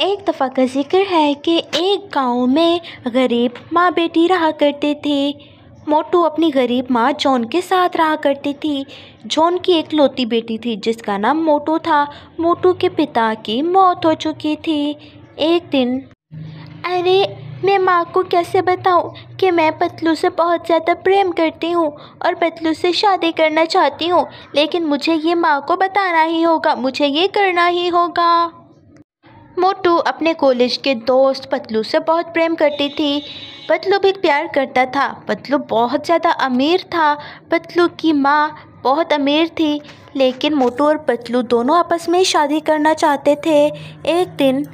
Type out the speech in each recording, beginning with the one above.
एक दफ़ा का ज़िक्र है कि एक गाँव में गरीब माँ बेटी रहा करते थे। मोटू अपनी गरीब माँ जॉन के साथ रहा करती थी। जॉन की एक लौती बेटी थी जिसका नाम मोटू था। मोटू के पिता की मौत हो चुकी थी। एक दिन, अरे, मैं माँ को कैसे बताऊँ कि मैं पतलू से बहुत ज़्यादा प्रेम करती हूँ और पतलू से शादी करना चाहती हूँ? लेकिन मुझे ये माँ को बताना ही होगा, मुझे ये करना ही होगा। मोटू अपने कॉलेज के दोस्त पतलू से बहुत प्रेम करती थी। पतलू भी प्यार करता था। पतलू बहुत ज़्यादा अमीर था। पतलू की माँ बहुत अमीर थी। लेकिन मोटू और पतलू दोनों आपस में शादी करना चाहते थे। एक दिन,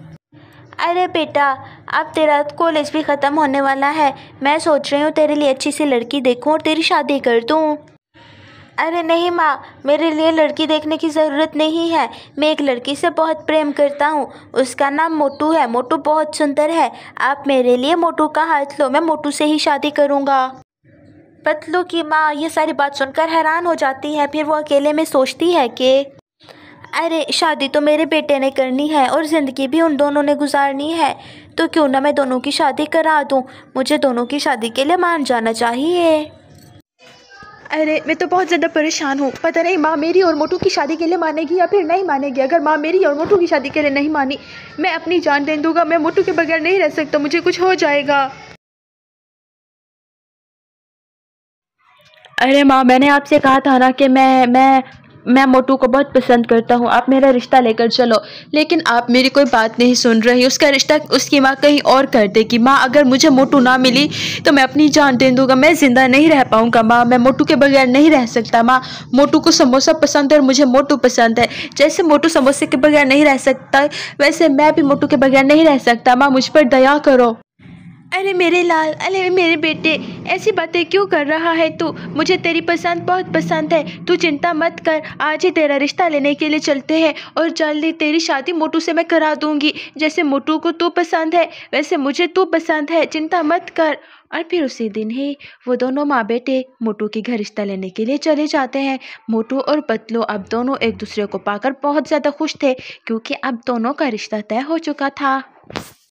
अरे बेटा, अब तेरा कॉलेज भी ख़त्म होने वाला है। मैं सोच रही हूँ तेरे लिए अच्छी सी लड़की देखूँ और तेरी शादी कर दूँ। अरे नहीं माँ, मेरे लिए लड़की देखने की ज़रूरत नहीं है। मैं एक लड़की से बहुत प्रेम करता हूँ। उसका नाम मोटू है। मोटू बहुत सुंदर है। आप मेरे लिए मोटू का हाथ लो। मैं मोटू से ही शादी करूँगा। पतलू की माँ, ये सारी बात सुनकर हैरान हो जाती है। फिर वो अकेले में सोचती है कि, अरे, शादी तो मेरे बेटे ने करनी है और ज़िंदगी भी उन दोनों ने गुजारनी है। तो क्यों ना मैं दोनों की शादी करा दूँ? मुझे दोनों की शादी के लिए मान जाना चाहिए। अरे, मैं तो बहुत ज़्यादा परेशान हूँ। पता नहीं, माँ मेरी और मोटू की शादी के लिए मानेगी या फिर नहीं मानेगी? अगर माँ मेरी और मोटू की शादी के लिए नहीं मानी, मैं अपनी जान दे दूँगा। मैं मोटू के बगैर नहीं रह सकता, मुझे कुछ हो जाएगा। अरे माँ, मैंने आपसे कहा था ना कि मैं मैं मैं मोटू को बहुत पसंद करता हूँ। आप मेरा रिश्ता लेकर चलो। लेकिन आप मेरी कोई बात नहीं सुन रही उसका रिश्ता, उसकी माँ कहीं और कर देगी। माँ, अगर मुझे मोटू ना मिली तो मैं अपनी जान दे दूँगा। मैं ज़िंदा नहीं रह पाऊँगा, माँ। मैं मोटू के बगैर नहीं रह सकता, माँ। मोटू को समोसा पसंद है और मुझे मोटू पसंद है। जैसे मोटू समोसे के बगैर नहीं रह सकता, वैसे मैं भी मोटू के बगैर नहीं रह सकता। माँ, मुझ पर दया करो। अरे मेरे लाल, अरे मेरे बेटे, ऐसी बातें क्यों कर रहा है तू? मुझे तेरी पसंद बहुत पसंद है। तू चिंता मत कर, आज ही तेरा रिश्ता लेने के लिए चलते हैं और जल्दी तेरी शादी मोटू से मैं करा दूँगी। जैसे मोटू को तू पसंद है, वैसे मुझे तू पसंद है। चिंता मत कर। और फिर उसी दिन ही वो दोनों माँ बेटे मोटू के घर रिश्ता लेने के लिए चले जाते हैं। मोटू और पतलू अब दोनों एक दूसरे को पाकर बहुत ज़्यादा खुश थे, क्योंकि अब दोनों का रिश्ता तय हो चुका था।